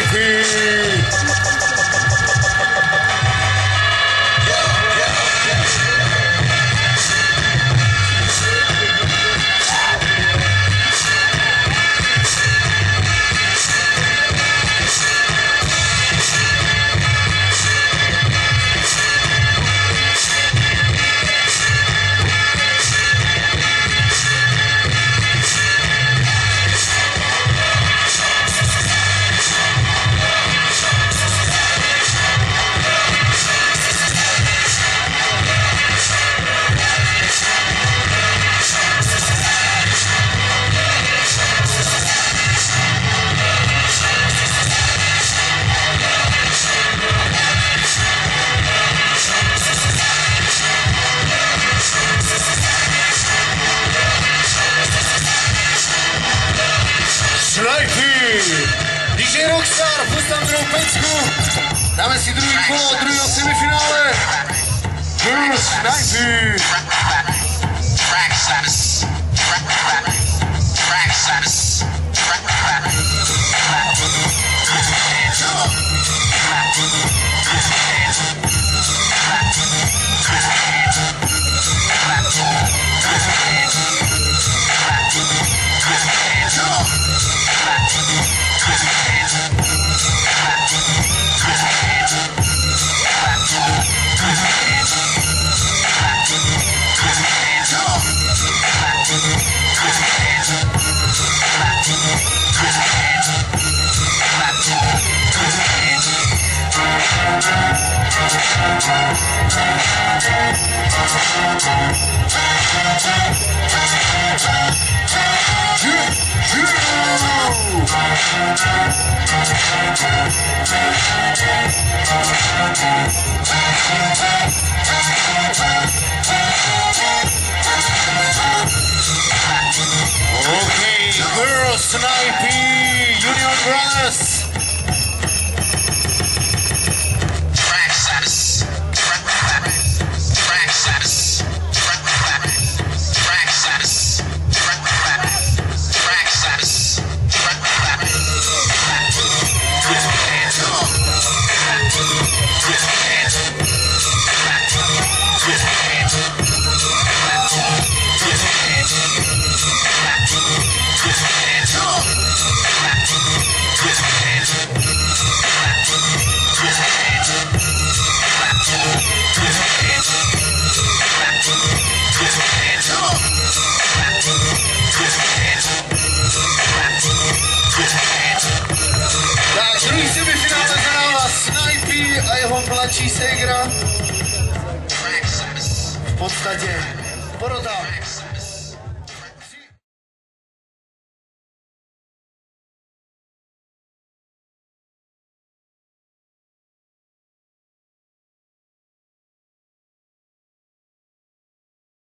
Snipee! DJ Rockstar, pust tam druhou pecku. Dáme si druhý kolo, druhého semifinále. Girls 90. Okay, Girls tonight be Union Brothers! nejlepší segra v podstatě poroda.